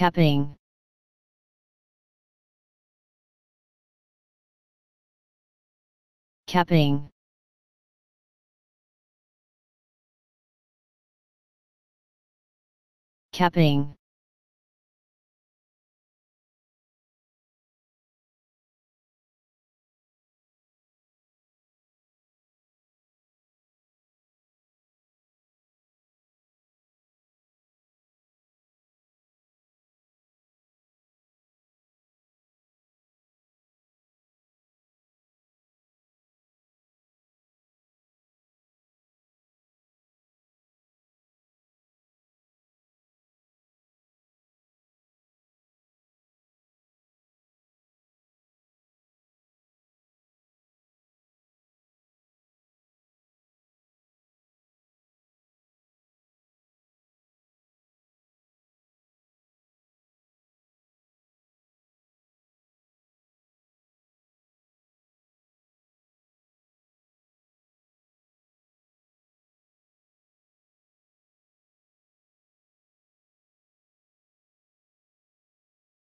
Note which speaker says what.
Speaker 1: capping capping capping